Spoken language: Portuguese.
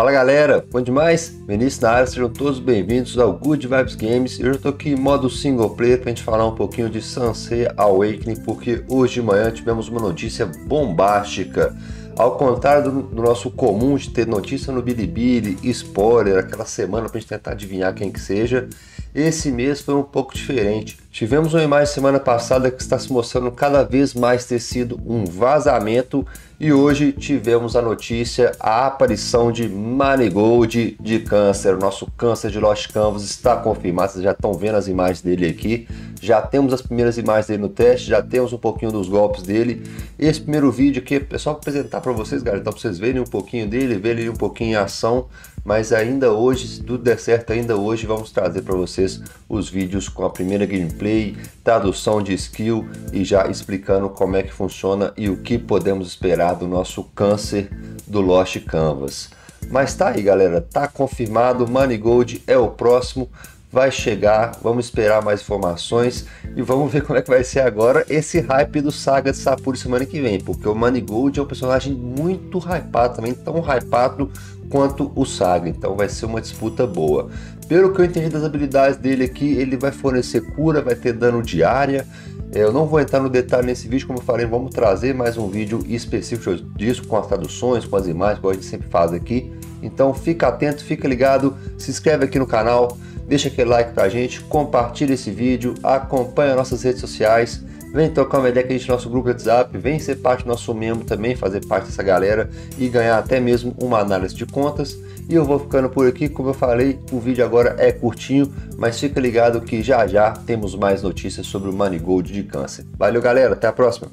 Fala galera, bom demais? Vinícius na área, sejam todos bem-vindos ao Good Vibes Games. Eu já tô aqui em modo single player pra gente falar um pouquinho de Sunset Awakening, porque hoje de manhã tivemos uma notícia bombástica. Ao contrário do, do, nosso comum de ter notícia no Bilibili, spoiler, aquela semana pra gente tentar adivinhar quem que seja, esse mês foi um pouco diferente. Tivemos uma imagem semana passada que está se mostrando cada vez mais ter sido um vazamento e hoje tivemos a notícia, a aparição de Manigold de câncer. Nosso câncer de Lost Canvas está confirmado, vocês já estão vendo as imagens dele aqui. Já temos as primeiras imagens dele no teste, já temos um pouquinho dos golpes dele. Esse primeiro vídeo aqui é só apresentar para vocês, galera, então para vocês verem um pouquinho dele, verem um pouquinho em ação mas ainda hoje, se tudo der certo, ainda hoje vamos trazer para vocês os vídeos com a primeira gameplay, tradução de skill e já explicando como é que funciona e o que podemos esperar do nosso câncer do Lost Canvas. Mas tá aí galera, tá confirmado, Money Gold é o próximo, vai chegar, vamos esperar mais informações e vamos ver como é que vai ser agora esse hype do Saga de Sapuri semana que vem, porque o Money Gold é um personagem muito hypado também, tão hypado quanto o Saga, então vai ser uma disputa boa. Pelo que eu entendi das habilidades dele aqui, ele vai fornecer cura, vai ter dano diária. É, eu não vou entrar no detalhe nesse vídeo, como eu falei, vamos trazer mais um vídeo específico disso, com as traduções, com as imagens, como a gente sempre faz aqui. Então fica atento, fica ligado, se inscreve aqui no canal, deixa aquele like pra gente, compartilha esse vídeo, acompanha nossas redes sociais Vem tocar uma ideia com a gente no nosso grupo WhatsApp, vem ser parte do nosso membro também, fazer parte dessa galera e ganhar até mesmo uma análise de contas. E eu vou ficando por aqui, como eu falei, o vídeo agora é curtinho, mas fica ligado que já já temos mais notícias sobre o Money Gold de câncer. Valeu galera, até a próxima!